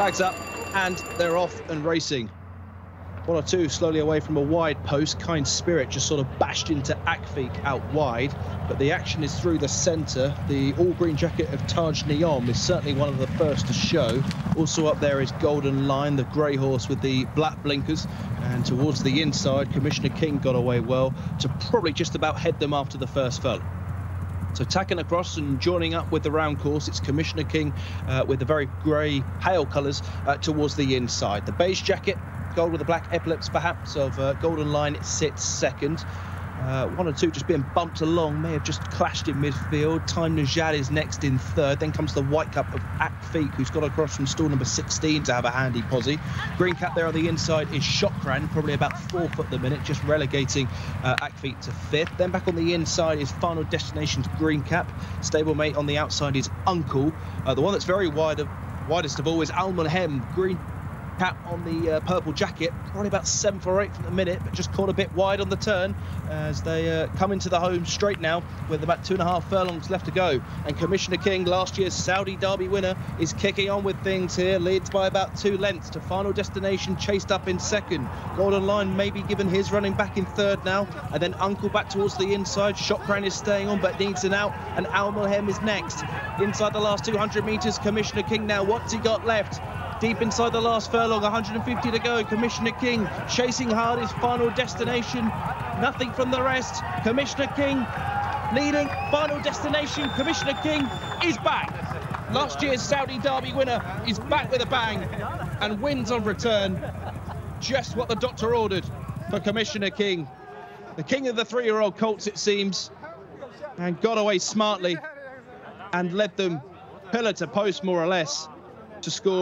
Flags up, and they're off and racing. One or two slowly away from a wide post. Kind Spirit just sort of bashed into Akfik out wide, but the action is through the centre. The all green jacket of Taj Neom is certainly one of the first to show. Also up there is Golden Line, the grey horse with the black blinkers. And towards the inside, Commissioner King got away well to probably just about head them after the first furlong. So tacking across and joining up with the round course, it's Commissioner King uh, with the very grey, pale colours uh, towards the inside. The beige jacket gold with the black epaulets perhaps of uh, Golden Line it sits second. Uh, one or two just being bumped along, may have just clashed in midfield. Time Najad is next in third. Then comes the white cap of Akfik, who's got across from stall number 16 to have a handy posse. Green cap there on the inside is Shokran, probably about fourth at the minute, just relegating uh, Akfik to fifth. Then back on the inside is Final Destination's green cap. Stablemate on the outside is Uncle. Uh, the one that's very wide of, widest of all is Al Mulhem, green cap on the uh, purple jacket, probably about seventh or eighth at the minute, but just caught a bit wide on the turn as they uh, come into the home straight now with about two and a half furlongs left to go. And Commissioner King, last year's Saudi Derby winner, is kicking on with things here, leads by about two lengths to final destination, chased up in second. Golden Line maybe given his running back in third now, and then Uncle back towards the inside. Shokran is staying on but needs an out, and Al Mulhem is next. Inside the last 200 metres, Commissioner King now, what's he got left? Deep inside the last furlong, 150 to go. Commissioner King chasing hard his final destination. Nothing from the rest. Commissioner King leading. Final destination. Commissioner King is back. Last year's Saudi Derby winner is back with a bang and wins on return. Just what the doctor ordered for Commissioner King. The king of the three-year-old colts, it seems, and got away smartly and led them pillar to post, more or less, to score